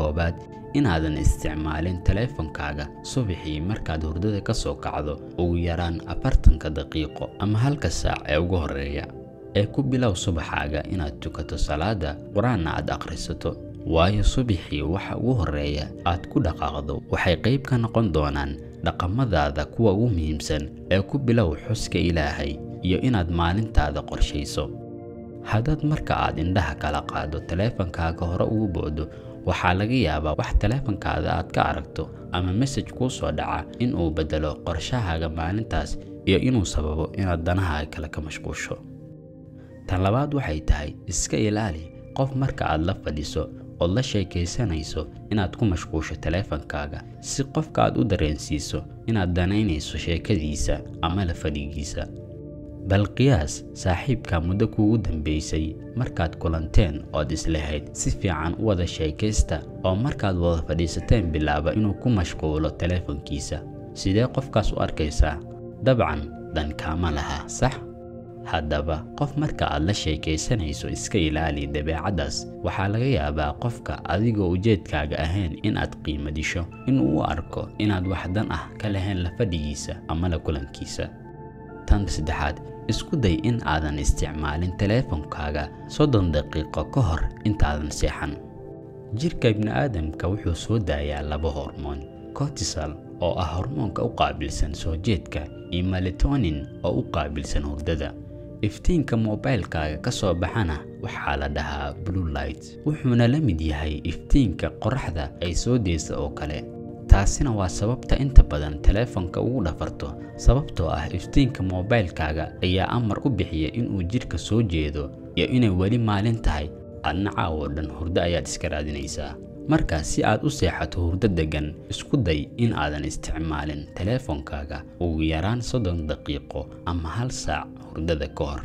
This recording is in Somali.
koowaad inaadan isticmaalin taleefankaaga subaxii markaad hurdada ka soo kacdo ugu yaraan afartanka daqiiqo ama halka saac ee ugu horreeya ee ku bilow subaxaaga inaad tukato salaada qur'aanna aad akhrisato. Waayo subaxii waxa ugu horreeya aad ku dhaqaaqdo waxay qayb ka noqon doonaan dhaqamadaada kuwa ugu muhiimsan ee ku bilow xuska ilaahay iyo inaad maalintaada qorshayso haddaad marka aad indhaha kala qaado taleefankaaga hore ugu boodo waxaa laga yaabaa wax taleefankaada aad ka aragto ama mesaj kuu soo dhaca in uu beddelo qorshahaaga maalintaas iyo inuu sababo inaad danahaaga kale ka mashquusho. Tan labaad waxay tahay iska ilaali qof marka aad la fadhiso ood la sheekaysanayso inaad ku mashquusho taleefankaaga si qofka aad u dareensiiso inaad danaynayso sheekadiisa ama la fadhigiisa bal qiyaas saaxiibka muddo kuugu dambaysay markaad kulanteen ood islahayd si fiican u wada sheekaysta oo markaad wada fadhiisateen bilaaba inuu ku mashquulo taleefankiisa sidee qofkaas u arkaysaa? Dabcan dankaama laha. Sax? Haddaba qof marka aad la sheekaysanayso iska ilaali dabeecaddaas. Waxaa laga yaabaa qofka adigoo ujeedkaaga ahayn in aad qiimo disho inuu u arko inaad wax dan ah ka lahayn la fadhigiisa ama la kulankiisa tan saddexaad isku day in aadan isticmaalin taleefankaaga soddon daqiiqo ka hor intaadan seexan. Jirka ibni'aadamka wuxuu soo daayaa laba hormoon cortisol oo ah hormoonka u qaabilsan soo jeedka iyo melatonin oo u qaabilsan hurdada. Iftiinka moobaylkaaga ka soo baxana waxaa la dhahaa blue light wuxuuna la mid yahay iftiinka qoraxda ay soo deysa oo kale taasina waa sababta inta badan taleefanka ugu dhafarto sababtoo ah iftiinka moobaylkaaga ayaa amar ku bixiya inuu jidhka soo jeedo iyo inay weli maalin tahay. Adna caawoo dhan hurdo ayaad iska raadinaysaa. Marka si aad u seexato hurdo deggan isku day in aadan isticmaalin taleefankaaga ugu yaraan soddon daqiiqo ama hal saac hurdada ka hor